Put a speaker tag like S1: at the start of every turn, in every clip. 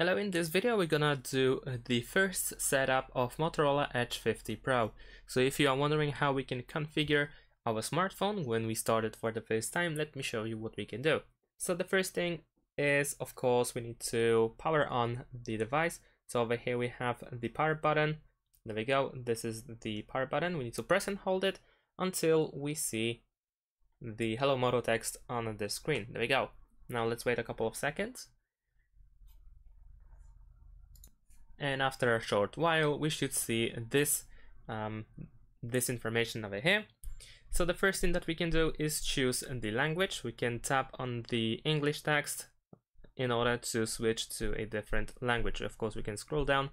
S1: Hello, in this video we're gonna do uh, the first setup of Motorola Edge 50 Pro. So if you are wondering how we can configure our smartphone when we start it for the first time, let me show you what we can do. So the first thing is, of course, we need to power on the device. So over here we have the power button. There we go, this is the power button. We need to press and hold it until we see the Hello Moto text on the screen. There we go. Now let's wait a couple of seconds. And after a short while we should see this um, this information over here. So the first thing that we can do is choose the language. We can tap on the English text in order to switch to a different language. Of course we can scroll down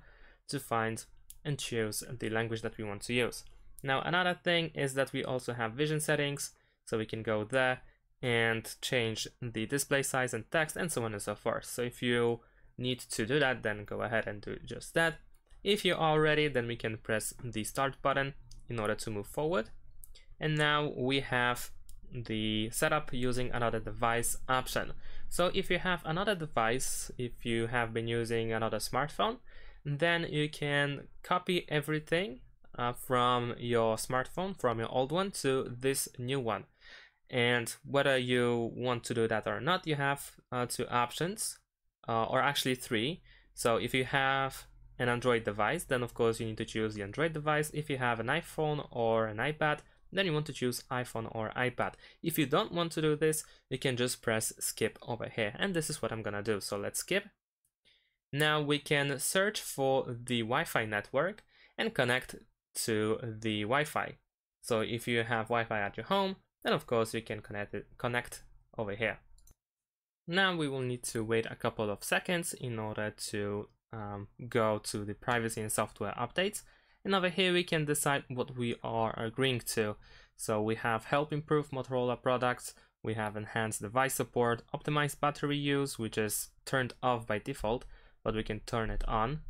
S1: to find and choose the language that we want to use. Now another thing is that we also have vision settings. So we can go there and change the display size and text and so on and so forth. So if you need to do that, then go ahead and do just that. If you are ready, then we can press the start button in order to move forward. And now we have the setup using another device option. So if you have another device, if you have been using another smartphone, then you can copy everything uh, from your smartphone, from your old one to this new one. And whether you want to do that or not, you have uh, two options uh, or actually three. So if you have an Android device, then of course you need to choose the Android device. If you have an iPhone or an iPad, then you want to choose iPhone or iPad. If you don't want to do this, you can just press skip over here. And this is what I'm gonna do. So let's skip. Now we can search for the Wi-Fi network and connect to the Wi-Fi. So if you have Wi-Fi at your home, then of course you can connect it, connect over here. Now we will need to wait a couple of seconds in order to um, go to the privacy and software updates. And over here we can decide what we are agreeing to. So we have help improve Motorola products, we have enhanced device support, optimized battery use, which is turned off by default, but we can turn it on.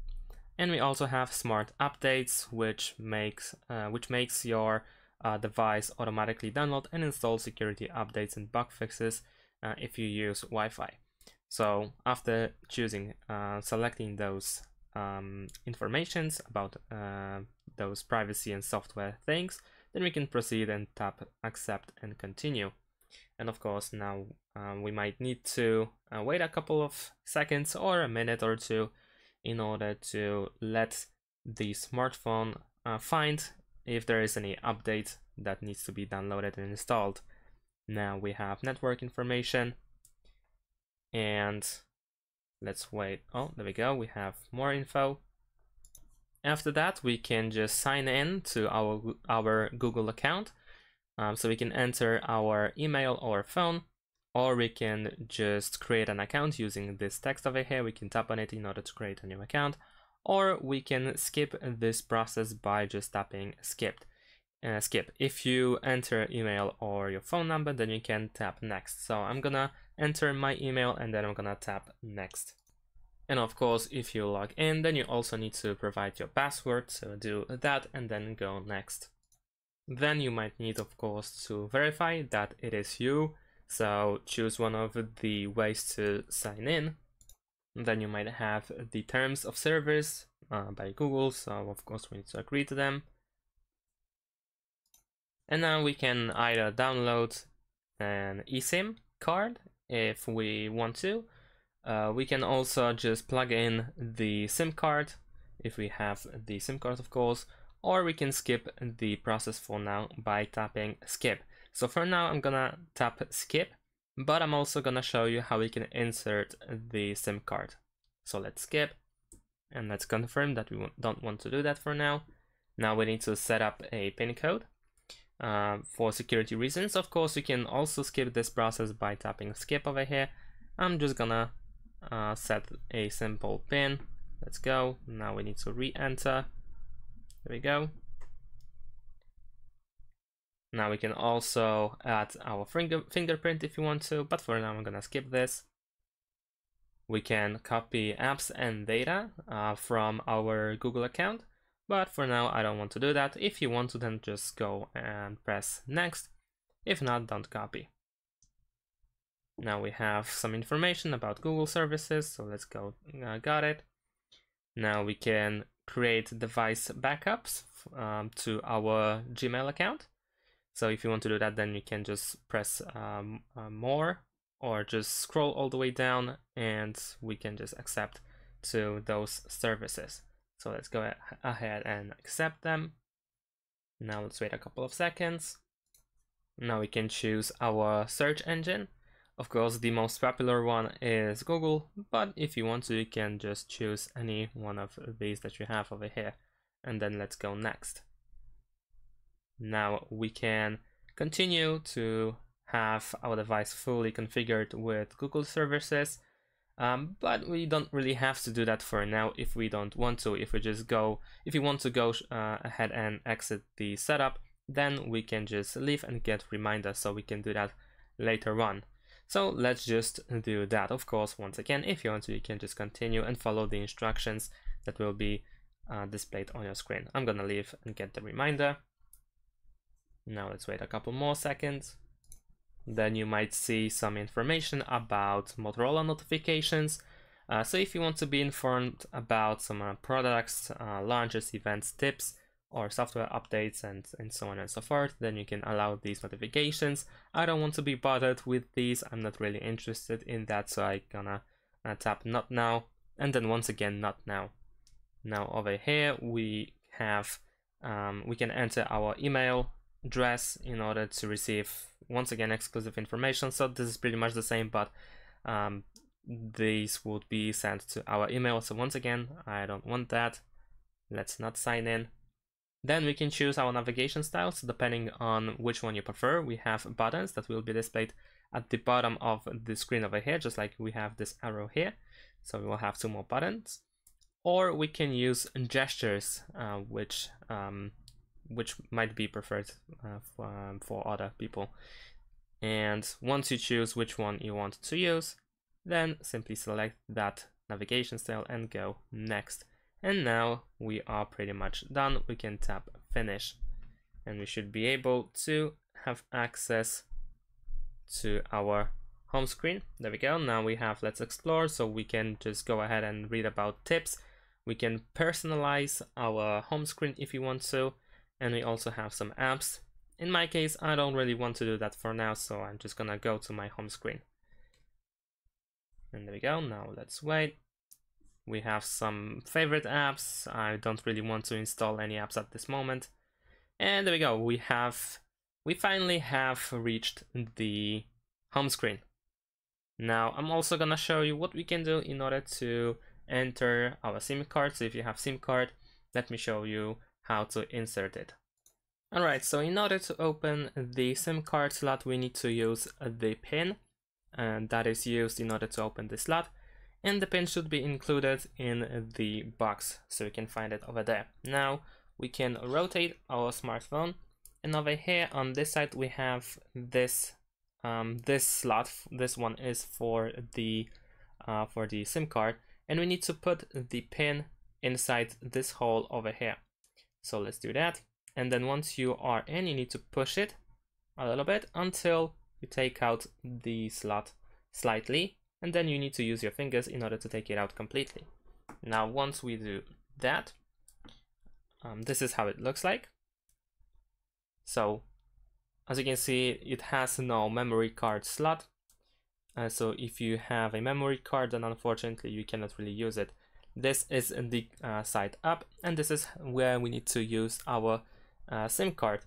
S1: And we also have smart updates, which makes uh, which makes your uh, device automatically download and install security updates and bug fixes uh, if you use Wi-Fi. So after choosing, uh, selecting those um, informations about uh, those privacy and software things, then we can proceed and tap accept and continue. And of course, now um, we might need to uh, wait a couple of seconds or a minute or two in order to let the smartphone uh, find if there is any update that needs to be downloaded and installed. Now we have network information and let's wait. Oh, there we go. We have more info. After that, we can just sign in to our, our Google account. Um, so we can enter our email or phone, or we can just create an account using this text over here. We can tap on it in order to create a new account, or we can skip this process by just tapping skipped uh, skip. If you enter email or your phone number, then you can tap next. So I'm gonna enter my email and then I'm gonna tap next. And of course, if you log in, then you also need to provide your password. So do that and then go next. Then you might need, of course, to verify that it is you. So choose one of the ways to sign in. Then you might have the terms of service uh, by Google. So of course we need to agree to them. And now we can either download an eSIM card if we want to. Uh, we can also just plug in the SIM card if we have the SIM card, of course, or we can skip the process for now by tapping skip. So for now, I'm gonna tap skip, but I'm also gonna show you how we can insert the SIM card. So let's skip and let's confirm that we don't want to do that for now. Now we need to set up a pin code uh, for security reasons. Of course, you can also skip this process by tapping skip over here. I'm just gonna uh, set a simple pin. Let's go. Now we need to re-enter. There we go. Now we can also add our finger fingerprint if you want to, but for now I'm gonna skip this. We can copy apps and data uh, from our Google account but for now, I don't want to do that. If you want to, then just go and press next. If not, don't copy. Now we have some information about Google services, so let's go, uh, got it. Now we can create device backups um, to our Gmail account. So if you want to do that, then you can just press um, uh, more or just scroll all the way down and we can just accept to those services. So let's go ahead and accept them. Now let's wait a couple of seconds. Now we can choose our search engine. Of course, the most popular one is Google, but if you want to, you can just choose any one of these that you have over here. And then let's go next. Now we can continue to have our device fully configured with Google services, um, but we don't really have to do that for now if we don't want to. If we just go, if you want to go uh, ahead and exit the setup, then we can just leave and get reminders so we can do that later on. So let's just do that. Of course, once again, if you want to, you can just continue and follow the instructions that will be uh, displayed on your screen. I'm gonna leave and get the reminder. Now let's wait a couple more seconds. Then you might see some information about Motorola notifications. Uh, so if you want to be informed about some uh, products, uh, launches, events, tips, or software updates and, and so on and so forth, then you can allow these notifications. I don't want to be bothered with these. I'm not really interested in that. So I'm gonna uh, tap not now and then once again, not now. Now over here, we have, um, we can enter our email address in order to receive once again exclusive information. So this is pretty much the same, but um, these would be sent to our email. So once again, I don't want that. Let's not sign in. Then we can choose our navigation styles depending on which one you prefer. We have buttons that will be displayed at the bottom of the screen over here, just like we have this arrow here. So we will have two more buttons. Or we can use gestures, uh, which um, which might be preferred uh, for, um, for other people. And once you choose which one you want to use, then simply select that navigation style and go next. And now we are pretty much done. We can tap finish and we should be able to have access to our home screen. There we go. Now we have Let's Explore, so we can just go ahead and read about tips. We can personalize our home screen if you want to, and we also have some apps. In my case, I don't really want to do that for now, so I'm just gonna go to my home screen. And there we go. Now let's wait. We have some favorite apps. I don't really want to install any apps at this moment. And there we go. We have, we finally have reached the home screen. Now I'm also gonna show you what we can do in order to enter our SIM card. So if you have SIM card, let me show you how to insert it. Alright, so in order to open the SIM card slot, we need to use the pin and that is used in order to open the slot and the pin should be included in the box so you can find it over there. Now we can rotate our smartphone and over here on this side we have this um, this slot this one is for the uh, for the SIM card and we need to put the pin inside this hole over here so let's do that and then once you are in you need to push it a little bit until you take out the slot slightly and then you need to use your fingers in order to take it out completely. Now once we do that, um, this is how it looks like. So as you can see, it has no memory card slot. Uh, so if you have a memory card, then unfortunately you cannot really use it. This is the uh, side up, and this is where we need to use our uh, SIM card.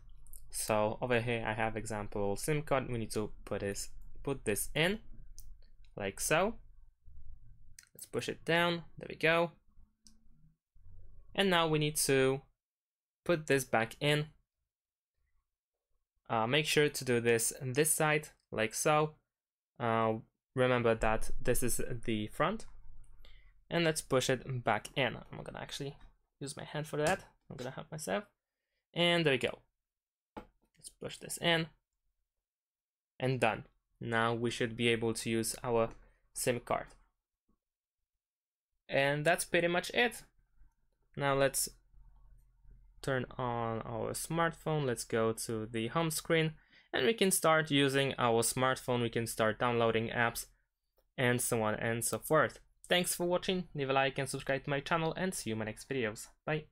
S1: So over here I have example SIM card. We need to put this put this in, like so. Let's push it down, there we go. And now we need to put this back in. Uh, make sure to do this this side, like so. Uh, remember that this is the front. And let's push it back in. I'm gonna actually use my hand for that. I'm gonna help myself. And there we go. Let's push this in. And done now we should be able to use our SIM card. And that's pretty much it. Now let's turn on our smartphone. Let's go to the home screen. and we can start using our smartphone, we can start downloading apps and so on and so forth. Thanks for watching, leave a like and subscribe to my channel and see you in my next videos. Bye!